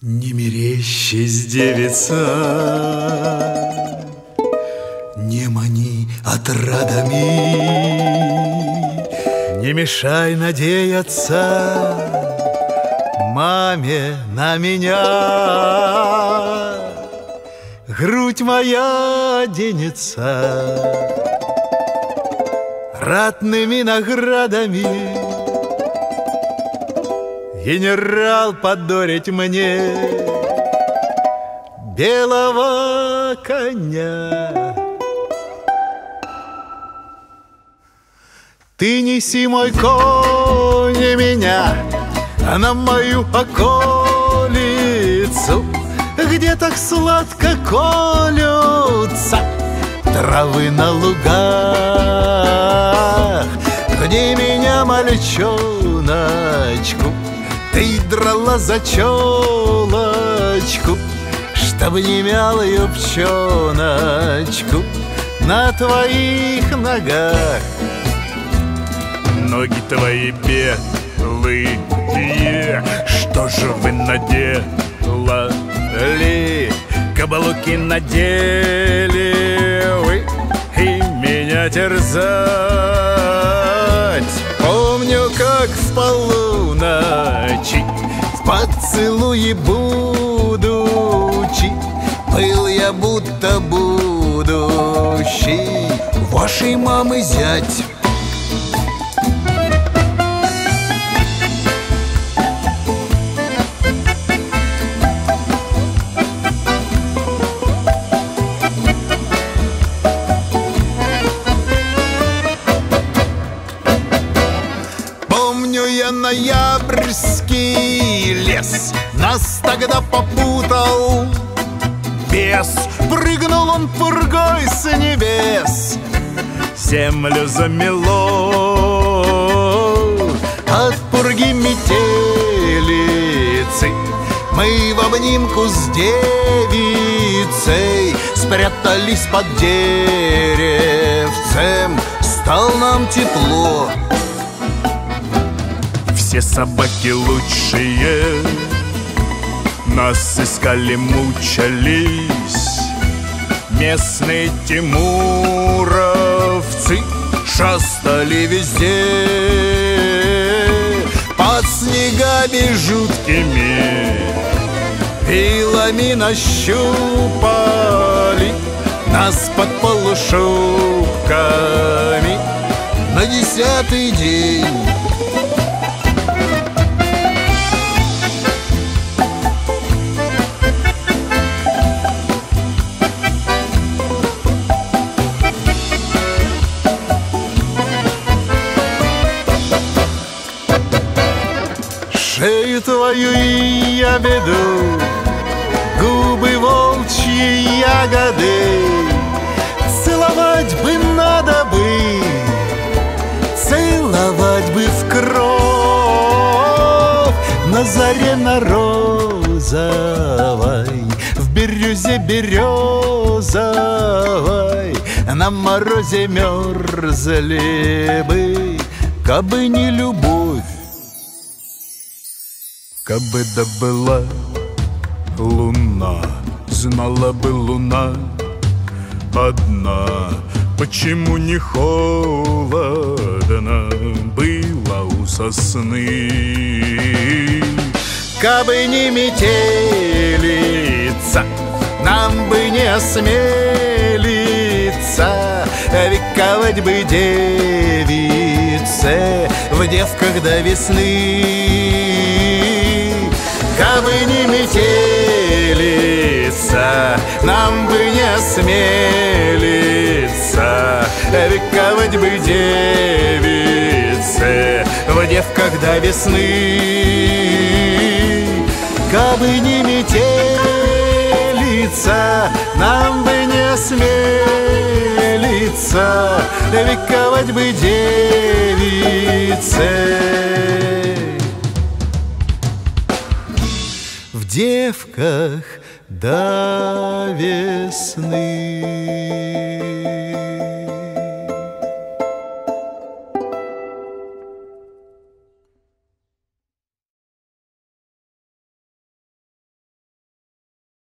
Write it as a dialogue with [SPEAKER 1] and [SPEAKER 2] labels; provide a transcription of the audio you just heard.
[SPEAKER 1] Не мерещись, девица, Не мани отрадами, Не мешай надеяться Маме на меня. Грудь моя денется Ратными наградами Генерал подорить мне белого коня. Ты неси мой конь меня на мою околицу, где так сладко колются травы на лугах, где меня мальчоночку ты драла за челочку, Чтоб не мял юбчоночку На твоих ногах
[SPEAKER 2] Ноги твои белые, Что же вы наделали? Каблуки надели вы И меня терзать
[SPEAKER 1] Помню, как в полуночи В поцелуе будучи Был я будто будущий. Вашей мамы зять ноябрьский лес Нас тогда попутал. Бес Прыгнул он пургой с небес
[SPEAKER 2] Землю замело.
[SPEAKER 1] От пурги метелицы Мы в обнимку с девицей Спрятались под деревцем. Стал нам тепло
[SPEAKER 2] все собаки лучшие. Нас искали, мучались Местные тимуровцы. Шастали везде Под снегами жуткими. Вилами нащупали Нас под полушубками. На десятый день твою я веду, губы волчьи ягоды, Целовать бы надо бы, целовать бы в кровь. На заре на розовой, в бирюзе березовой На морозе мерзли бы, кабы не любовь Кабы да была луна, знала бы луна одна, Почему не холодно было у сосны?
[SPEAKER 1] Кабы не метелица, нам бы не осмелиться Вековать бы девице в девках до весны Кабы не метелица, нам бы не осмелиться. Вековать бы девице в девках до весны. Кабы не метелица, нам бы не осмелиться. Вековать бы девице девках до весны.